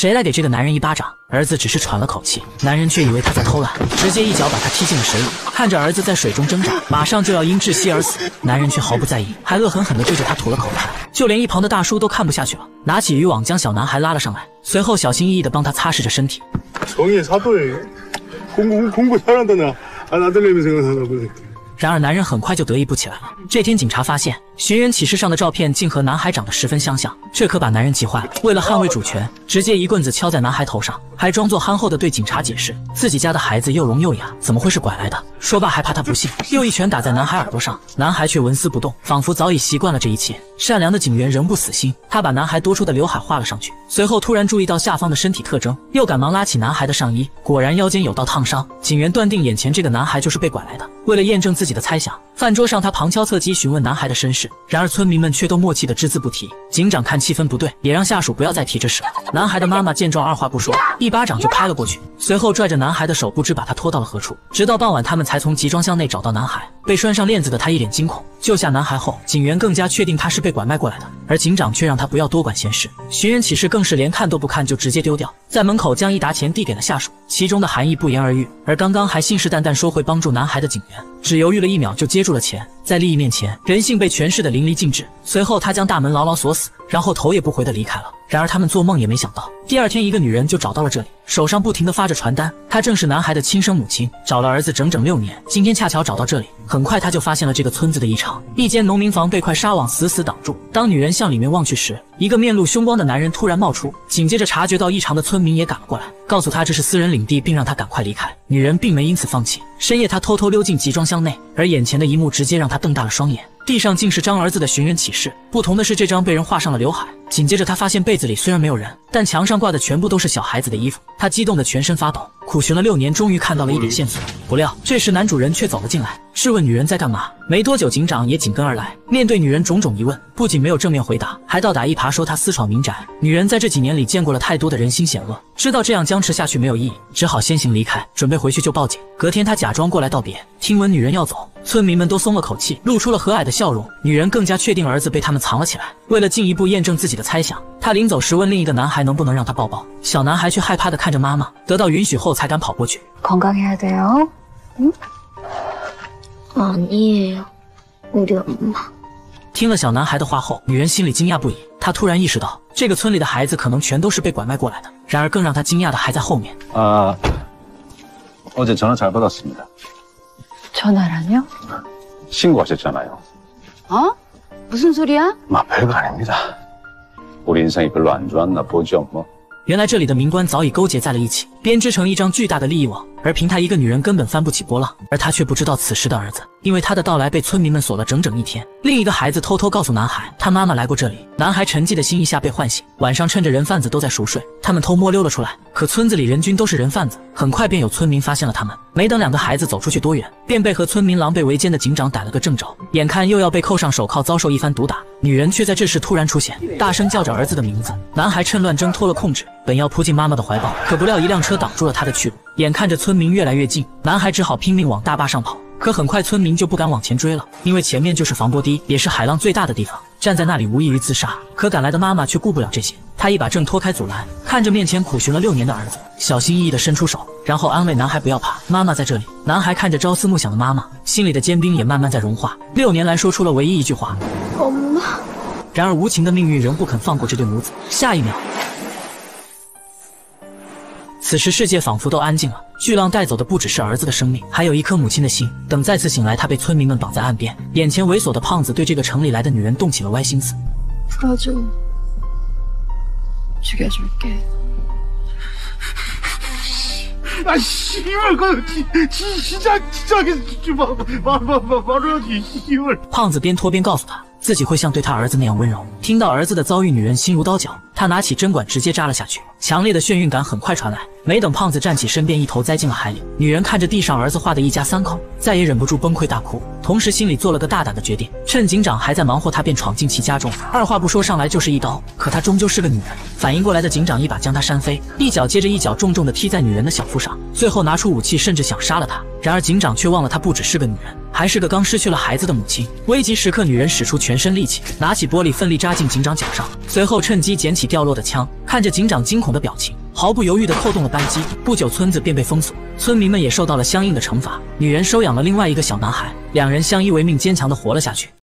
谁来给这个男人一巴掌？儿子只是喘了口气，男人却以为他在偷懒，直接一脚把他踢进了水里。看着儿子在水中挣扎，马上就要因窒息而死，男人却毫不在意，还恶狠狠地对着他吐了口痰。就连一旁的大叔都看不下去了，拿起渔网将小男孩拉了上来，随后小心翼翼地帮他擦拭着身体。정의사도예요공부공부잘한다나아나들내면생각하나보세 然而男人很快就得意不起来了。这天，警察发现寻人启事上的照片竟和男孩长得十分相像，这可把男人急坏了。为了捍卫主权，直接一棍子敲在男孩头上，还装作憨厚的对警察解释自己家的孩子又聋又哑，怎么会是拐来的？说罢还怕他不信，又一拳打在男孩耳朵上，男孩却纹丝不动，仿佛早已习惯了这一切。善良的警员仍不死心，他把男孩多出的刘海画了上去，随后突然注意到下方的身体特征，又赶忙拉起男孩的上衣，果然腰间有道烫伤。警员断定眼前这个男孩就是被拐来的。为了验证自己的猜想，饭桌上他旁敲侧击询问男孩的身世，然而村民们却都默契的只字不提。警长看气氛不对，也让下属不要再提这事了。男孩的妈妈见状，二话不说，一巴掌就拍了过去，随后拽着男孩的手，不知把他拖到了何处。直到傍晚，他们才从集装箱内找到男孩。被拴上链子的他一脸惊恐。救下男孩后，警员更加确定他是被拐卖过来的，而警长却让他不要多管闲事。寻人启事更是连看都不看就直接丢掉，在门口将一沓钱递给了下属，其中的含义不言而喻。而刚刚还信誓旦旦说会帮助男孩的警员，只犹豫了一秒就接住了钱。在利益面前，人性被诠释的淋漓尽致。随后，他将大门牢牢锁死，然后头也不回的离开了。然而，他们做梦也没想到，第二天一个女人就找到了这里，手上不停的发着传单。她正是男孩的亲生母亲，找了儿子整整六年，今天恰巧找到这里。很快，她就发现了这个村子的异常，一间农民房被块纱网死死挡住。当女人向里面望去时，一个面露凶光的男人突然冒出，紧接着察觉到异常的村民也赶了过来，告诉她这是私人领地，并让她赶快离开。女人并没因此放弃，深夜她偷偷溜进集装箱内，而眼前的一幕直接让她瞪大了双眼。地上竟是张儿子的寻人启事，不同的是这张被人画上了刘海。紧接着，他发现被子里虽然没有人，但墙上挂的全部都是小孩子的衣服。他激动的全身发抖，苦寻了六年，终于看到了一点线索。不料，这时男主人却走了进来，质问女人在干嘛。没多久，警长也紧跟而来，面对女人种种疑问，不仅没有正面回答，还倒打一耙说他私闯民宅。女人在这几年里见过了太多的人心险恶，知道这样僵持下去没有意义，只好先行离开，准备回去就报警。隔天，他假装过来道别，听闻女人要走，村民们都松了口气，露出了和蔼的笑容。女人更加确定儿子被他们藏了起来。为了进一步验证自己的猜想，她临走时问另一个男孩能不能让他抱抱。小男孩却害怕的看着妈妈，得到允许后才敢跑过去。건강해야돼요응아니에요우리엄마听了小男孩的话后，女人心里惊讶不已。她突然意识到，这个村里的孩子可能全都是被拐卖过来的。然而，更让她惊讶的还在后面。 아, 어제 전화 잘 받았습니다. 전화라뇨? 신고하셨잖아요. 어? 무슨 소리야? 마, 별거 아닙니다. 屋顶上有个软砖的不旧房，原来这里的民官早已勾结在了一起，编织成一张巨大的利益网。而凭她一个女人根本翻不起波浪。而她却不知道此时的儿子，因为他的到来被村民们锁了整整一天。另一个孩子偷偷告诉男孩，他妈妈来过这里。男孩沉寂的心一下被唤醒。晚上趁着人贩子都在熟睡，他们偷摸溜了出来。可村子里人均都是人贩子，很快便有村民发现了他们。没等两个孩子走出去多远，便被和村民狼狈为奸的警长逮了个正着。眼看又要被扣上手铐，遭受一番毒打，女人却在这时突然出现，大声叫着儿子的名字。男孩趁乱挣脱了控制，本要扑进妈妈的怀抱，可不料一辆车挡住了他的去路。眼看着村民越来越近，男孩只好拼命往大坝上跑。可很快村民就不敢往前追了，因为前面就是防波堤，也是海浪最大的地方。站在那里无异于自杀。可赶来的妈妈却顾不了这些，她一把挣脱开阻拦，看着面前苦寻了六年的儿子，小心翼翼地伸出手，然后安慰男孩不要怕，妈妈在这里。男孩看着朝思暮想的妈妈，心里的坚冰也慢慢在融化。六年来说出了唯一一句话。엄마然而无情的命运仍不肯放过这对母子。下一秒，此时世界仿佛都安静了。巨浪带走的不只是儿子的生命，还有一颗母亲的心。等再次醒来，他被村民们绑在岸边。眼前猥琐的胖子对这个城里来的女人动起了歪心思。 풀어줘 죽여줄게 아 씨발 그 지, 지, 진짜 진짜 말말말말하지 씨발 胖子边拖边告诉他，自己会像对他儿子那样温柔。听到儿子的遭遇，女人心如刀绞，她拿起针管直接扎了下去。强烈的眩晕感很快传来， 没等胖子站起身，便一头栽进了海里。女人看着地上儿子画的一家三口，再也忍不住崩溃大哭，同时心里做了个大胆的决定，趁警长还在忙活，她便闯进其家中，二话不说上来就是一刀。可她终究是个女人，反应过来的警长一把将她扇飞，一脚接着一脚重重的踢在女人的小腹上。最后拿出武器，甚至想杀了她。然而警长却忘了，她不只是个女人，还是个刚失去了孩子的母亲。危急时刻，女人使出全身力气，拿起玻璃奋力扎进警长脚上，随后趁机捡起掉落的枪。看着警长惊恐的表情，毫不犹豫地扣动了扳机。不久，村子便被封锁，村民们也受到了相应的惩罚。女人收养了另外一个小男孩，两人相依为命，坚强地活了下去。